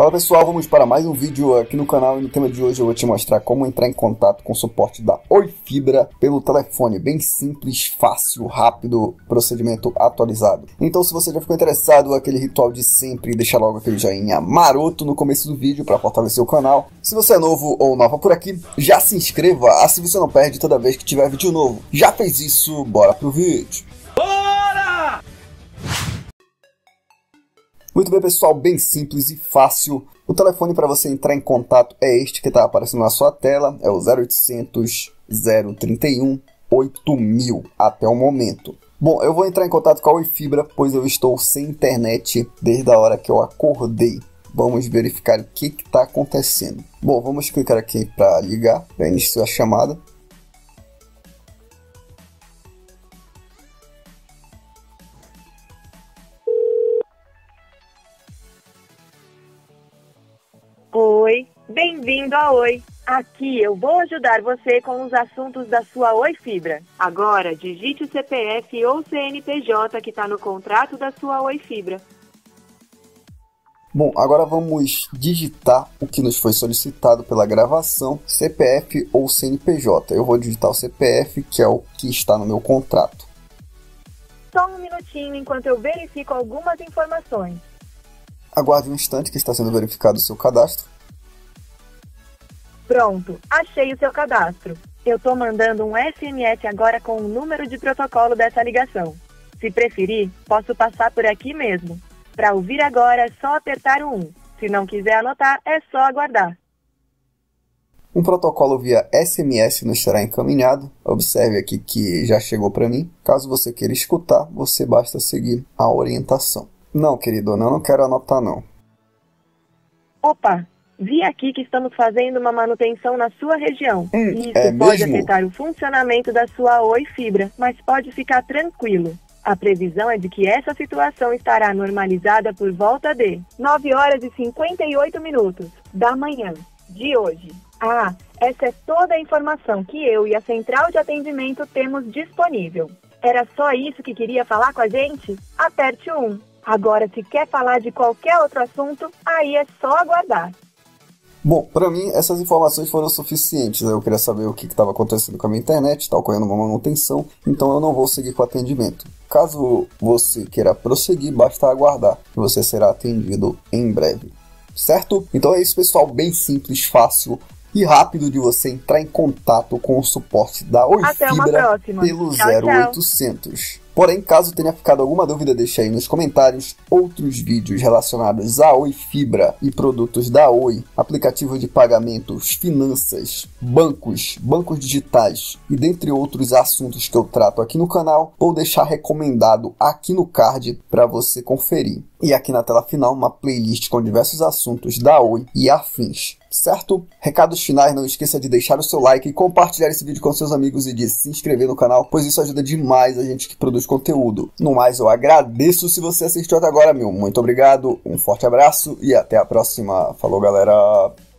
Fala pessoal, vamos para mais um vídeo aqui no canal e no tema de hoje eu vou te mostrar como entrar em contato com o suporte da Oi Fibra pelo telefone, bem simples, fácil, rápido, procedimento atualizado. Então se você já ficou interessado, aquele ritual de sempre, deixa logo aquele joinha maroto no começo do vídeo para fortalecer o canal. Se você é novo ou nova por aqui, já se inscreva, assim você não perde toda vez que tiver vídeo novo. Já fez isso? Bora pro vídeo! Muito bem, pessoal, bem simples e fácil. O telefone para você entrar em contato é este que está aparecendo na sua tela, é o 0800 031 8000 até o momento. Bom, eu vou entrar em contato com a Oi Fibra, pois eu estou sem internet desde a hora que eu acordei. Vamos verificar o que está acontecendo. Bom, vamos clicar aqui para ligar, para iniciar a chamada. Bem-vindo a Oi. Aqui eu vou ajudar você com os assuntos da sua Oi Fibra. Agora, digite o CPF ou CNPJ que está no contrato da sua Oi Fibra. Bom, agora vamos digitar o que nos foi solicitado pela gravação, CPF ou CNPJ. Eu vou digitar o CPF, que é o que está no meu contrato. Só um minutinho enquanto eu verifico algumas informações. Aguarde um instante que está sendo verificado o seu cadastro. Pronto, achei o seu cadastro. Eu estou mandando um SMS agora com o número de protocolo dessa ligação. Se preferir, posso passar por aqui mesmo. Para ouvir agora, é só apertar o 1. Se não quiser anotar, é só aguardar. Um protocolo via SMS nos será encaminhado. Observe aqui que já chegou para mim. Caso você queira escutar, você basta seguir a orientação. Não, querido, eu não quero anotar não. Opa, vi aqui que estamos fazendo uma manutenção na sua região. Hum, Isso é pode mesmo? afetar o funcionamento da sua Oi Fibra, mas pode ficar tranquilo. A previsão é de que essa situação estará normalizada por volta de 9 horas e 58 minutos da manhã de hoje. Ah, essa é toda a informação que eu e a central de atendimento temos disponível. Era só isso que queria falar com a gente? Aperte o 1. Agora, se quer falar de qualquer outro assunto, aí é só aguardar. Bom, para mim essas informações foram suficientes. Eu queria saber o que estava acontecendo com a minha internet, está ocorrendo uma manutenção, então eu não vou seguir com o atendimento. Caso você queira prosseguir, basta aguardar que você será atendido em breve. Certo? Então é isso, pessoal, bem simples, fácil e rápido de você entrar em contato com o suporte da Oi Até uma Fibra próxima. pelo Tchau, tchau. 0800. Porém, caso tenha ficado alguma dúvida, deixe aí nos comentários outros vídeos relacionados a Oi Fibra e produtos da Oi, aplicativo de pagamentos, finanças, bancos, bancos digitais e dentre outros assuntos que eu trato aqui no canal, vou deixar recomendado aqui no card para você conferir. E aqui na tela final uma playlist com diversos assuntos da Oi e afins. Certo? Recados finais, não esqueça de deixar o seu like compartilhar esse vídeo com seus amigos e de se inscrever no canal, pois isso ajuda demais a gente que produz conteúdo. No mais, eu agradeço se você assistiu até agora, meu. Muito obrigado, um forte abraço e até a próxima. Falou, galera!